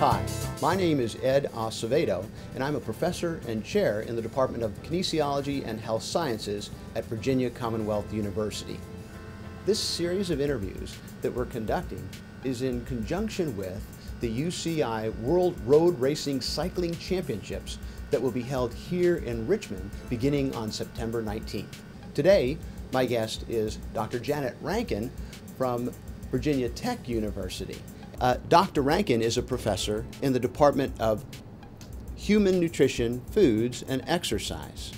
Hi, my name is Ed Acevedo, and I'm a professor and chair in the Department of Kinesiology and Health Sciences at Virginia Commonwealth University. This series of interviews that we're conducting is in conjunction with the UCI World Road Racing Cycling Championships that will be held here in Richmond beginning on September 19th. Today, my guest is Dr. Janet Rankin from Virginia Tech University. Uh, Dr. Rankin is a professor in the Department of Human Nutrition, Foods, and Exercise.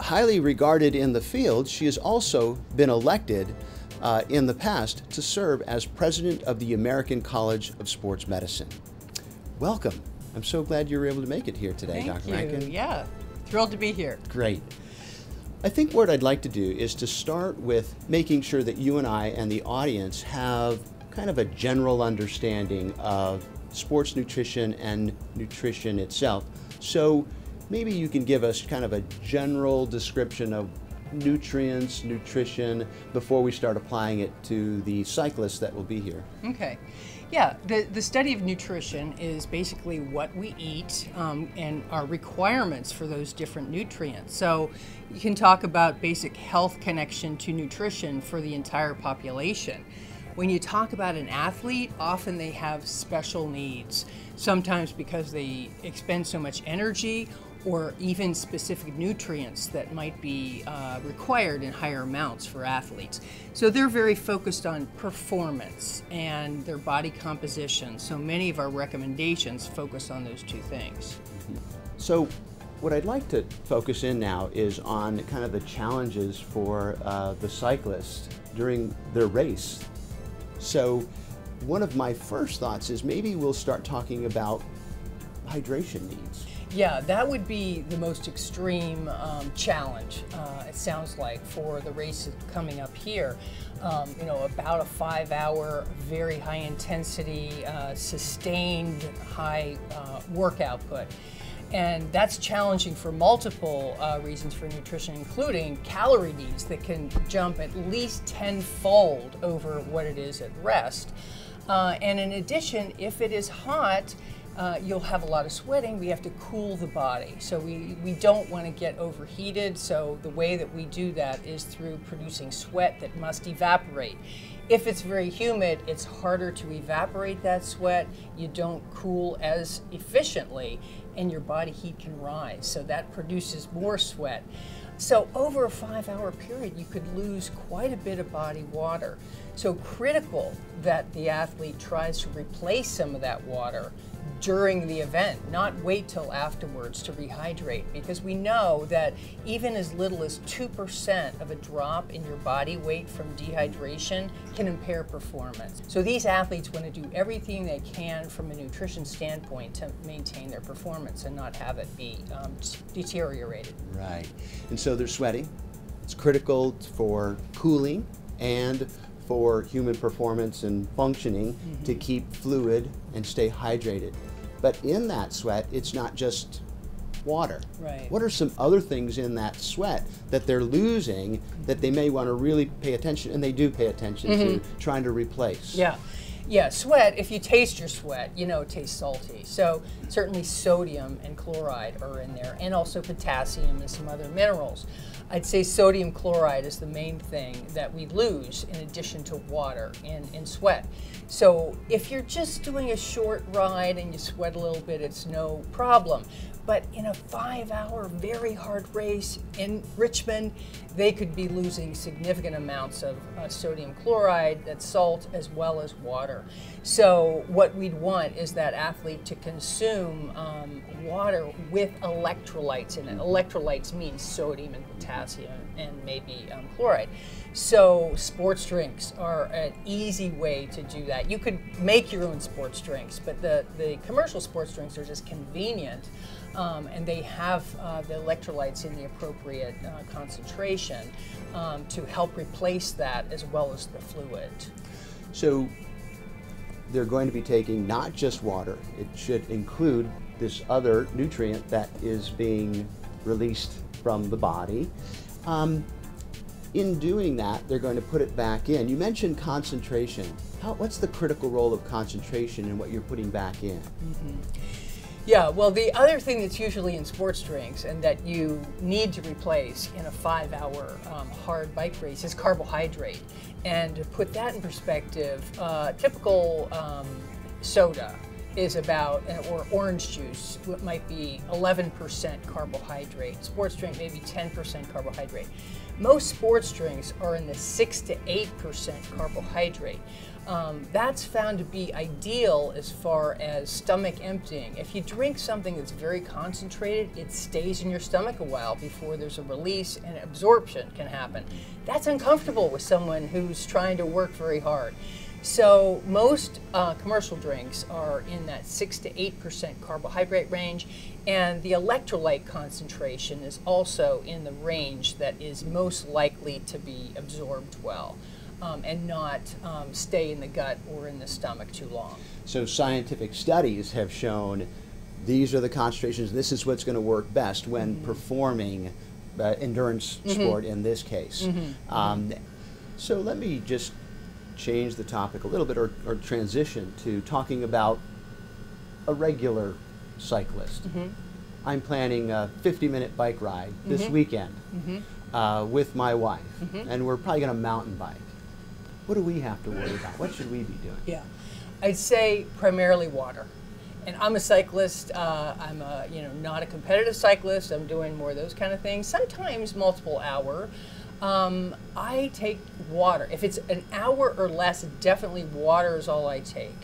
Highly regarded in the field, she has also been elected uh, in the past to serve as president of the American College of Sports Medicine. Welcome. I'm so glad you were able to make it here today, Thank Dr. you. Rankin. Yeah, thrilled to be here. Great. I think what I'd like to do is to start with making sure that you and I and the audience have kind of a general understanding of sports nutrition and nutrition itself. So maybe you can give us kind of a general description of nutrients, nutrition, before we start applying it to the cyclists that will be here. Okay. Yeah, the, the study of nutrition is basically what we eat um, and our requirements for those different nutrients. So you can talk about basic health connection to nutrition for the entire population. When you talk about an athlete, often they have special needs, sometimes because they expend so much energy or even specific nutrients that might be uh, required in higher amounts for athletes. So they're very focused on performance and their body composition. So many of our recommendations focus on those two things. So what I'd like to focus in now is on kind of the challenges for uh, the cyclist during their race. So one of my first thoughts is maybe we'll start talking about hydration needs. Yeah, that would be the most extreme um, challenge, uh, it sounds like, for the race coming up here. Um, you know, about a five hour, very high intensity, uh, sustained high uh, work output. And that's challenging for multiple uh, reasons for nutrition, including calorie needs that can jump at least tenfold over what it is at rest. Uh, and in addition, if it is hot, uh, you'll have a lot of sweating. We have to cool the body. So we, we don't want to get overheated. So the way that we do that is through producing sweat that must evaporate. If it's very humid, it's harder to evaporate that sweat. You don't cool as efficiently, and your body heat can rise. So that produces more sweat. So over a five hour period, you could lose quite a bit of body water. So critical that the athlete tries to replace some of that water during the event, not wait till afterwards to rehydrate, because we know that even as little as 2% of a drop in your body weight from dehydration can impair performance. So these athletes want to do everything they can from a nutrition standpoint to maintain their performance and not have it be um, deteriorated. Right. And so they're sweating. It's critical for cooling and for human performance and functioning mm-hmm. to keep fluid and stay hydrated. But in that sweat, it's not just water. Right. What are some other things in that sweat that they're losing that they may want to really pay attention, and they do pay attention mm-hmm. to trying to replace? Yeah. Yeah, sweat, if you taste your sweat, you know it tastes salty. So certainly sodium and chloride are in there, and also potassium and some other minerals. I'd say sodium chloride is the main thing that we lose in addition to water in, in sweat. So if you're just doing a short ride and you sweat a little bit, it's no problem. But in a five hour, very hard race in Richmond, they could be losing significant amounts of uh, sodium chloride, that's salt, as well as water. So, what we'd want is that athlete to consume um, water with electrolytes in it. Electrolytes means sodium and potassium and maybe um, chloride. So, sports drinks are an easy way to do that. You could make your own sports drinks, but the, the commercial sports drinks are just convenient um, and they have uh, the electrolytes in the appropriate uh, concentration um, to help replace that as well as the fluid. So, they're going to be taking not just water, it should include this other nutrient that is being released from the body. Um, in doing that, they're going to put it back in. You mentioned concentration. How, what's the critical role of concentration in what you're putting back in? Mm-hmm. Yeah, well, the other thing that's usually in sports drinks and that you need to replace in a five hour um, hard bike race is carbohydrate. And to put that in perspective, uh, typical um, soda is about, or orange juice, might be 11% carbohydrate. Sports drink, maybe 10% carbohydrate. Most sports drinks are in the 6 to 8% carbohydrate. Um, that's found to be ideal as far as stomach emptying. If you drink something that's very concentrated, it stays in your stomach a while before there's a release and absorption can happen. That's uncomfortable with someone who's trying to work very hard. So most uh, commercial drinks are in that 6 to 8% carbohydrate range, and the electrolyte concentration is also in the range that is most likely to be absorbed well um, and not um, stay in the gut or in the stomach too long. So scientific studies have shown these are the concentrations, this is what's going to work best when mm-hmm. performing uh, endurance mm-hmm. sport in this case. Mm-hmm. Um, so let me just change the topic a little bit or, or transition to talking about a regular cyclist. Mm-hmm. I'm planning a 50 minute bike ride this mm-hmm. weekend mm-hmm. uh, with my wife, and we're probably going to mountain bike what do we have to worry about? What should we be doing? Yeah, I'd say primarily water. And I'm a cyclist. Uh, I'm a, you know not a competitive cyclist. I'm doing more of those kind of things. Sometimes multiple hour. Um, I take water. If it's an hour or less, definitely water is all I take.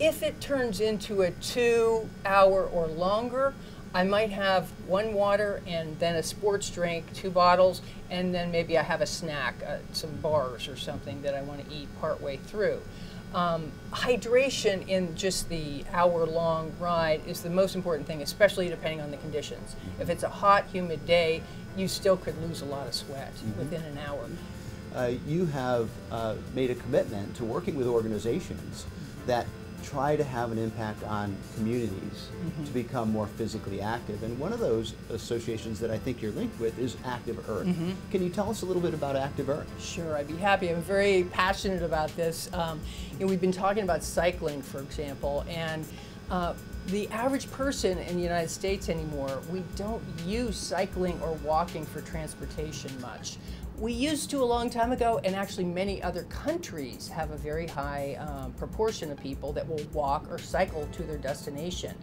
If it turns into a two hour or longer, I might have one water and then a sports drink, two bottles, and then maybe I have a snack, uh, some bars or something that I want to eat partway through. Um, hydration in just the hour long ride is the most important thing, especially depending on the conditions. Mm-hmm. If it's a hot, humid day, you still could lose a lot of sweat mm-hmm. within an hour. Uh, you have uh, made a commitment to working with organizations that try to have an impact on communities mm-hmm. to become more physically active. And one of those associations that I think you're linked with is Active Earth. Mm-hmm. Can you tell us a little bit about Active Earth? Sure, I'd be happy. I'm very passionate about this. Um, you know, we've been talking about cycling, for example, and uh, the average person in the United States anymore, we don't use cycling or walking for transportation much. We used to a long time ago, and actually many other countries have a very high um, proportion of people that will walk or cycle to their destination.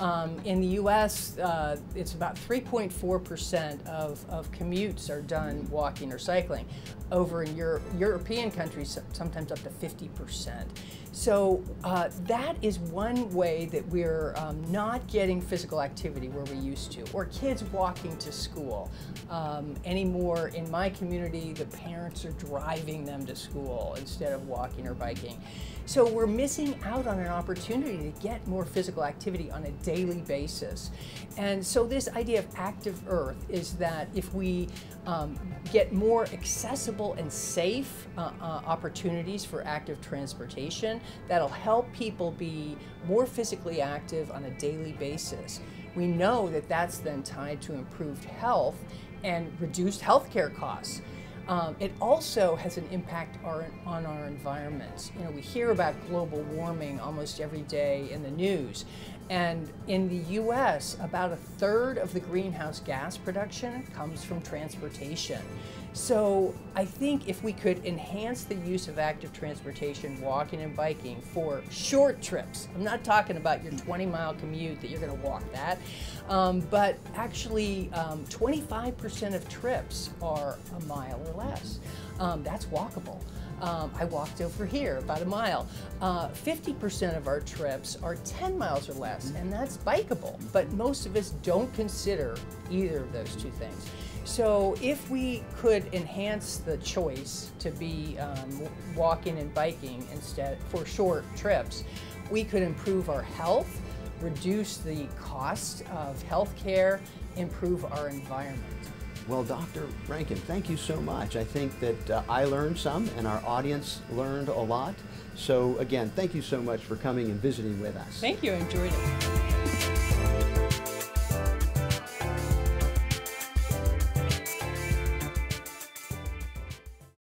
Um, in the US, uh, it's about 3.4% of, of commutes are done walking or cycling. Over in Euro European countries, sometimes up to 50%. So uh, that is one way that we're um, not getting physical activity where we used to, or kids walking to school. Um, anymore in my community, the parents are driving them to school instead of walking or biking. So we're missing out on an opportunity to get more physical activity on a daily basis. And so this idea of active earth is that if we um, get more accessible and safe uh, uh, opportunities for active transportation, that'll help people be more physically active on a daily basis. We know that that's then tied to improved health and reduced healthcare costs. Um, it also has an impact our, on our environment. You know, we hear about global warming almost every day in the news. And in the US, about a third of the greenhouse gas production comes from transportation. So I think if we could enhance the use of active transportation, walking and biking for short trips, I'm not talking about your 20 mile commute that you're going to walk that, um, but actually 25% um, of trips are a mile or less. Um, that's walkable. Um, I walked over here about a mile. 50% uh, of our trips are 10 miles or less, and that's bikeable. But most of us don't consider either of those two things. So if we could enhance the choice to be um, walking and biking instead for short trips, we could improve our health, reduce the cost of health care, improve our environment. Well, Dr. Rankin, thank you so much. I think that uh, I learned some and our audience learned a lot. So again, thank you so much for coming and visiting with us. Thank you, I enjoyed it.